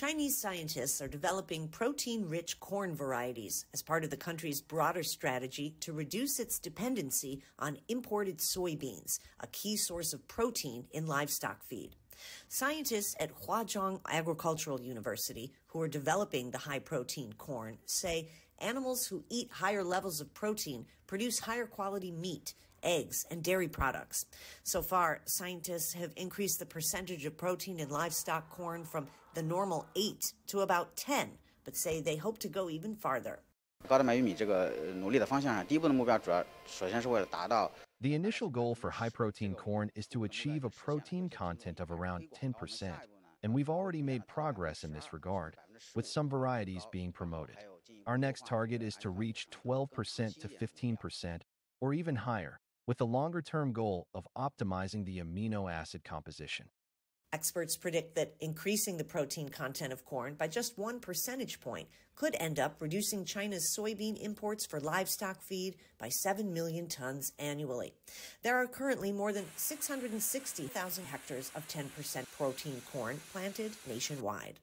Chinese scientists are developing protein rich corn varieties as part of the country's broader strategy to reduce its dependency on imported soybeans, a key source of protein in livestock feed. Scientists at Huazhong Agricultural University, who are developing the high protein corn, say Animals who eat higher levels of protein produce higher quality meat, eggs, and dairy products. So far, scientists have increased the percentage of protein in livestock corn from the normal 8 to about 10, but say they hope to go even farther. The initial goal for high protein corn is to achieve a protein content of around 10%, and we've already made progress in this regard, with some varieties being promoted. Our next target is to reach 12% to 15%, or even higher, with the longer term goal of optimizing the amino acid composition. Experts predict that increasing the protein content of corn by just one percentage point could end up reducing China's soybean imports for livestock feed by 7 million tons annually. There are currently more than 660,000 hectares of 10% protein corn planted nationwide.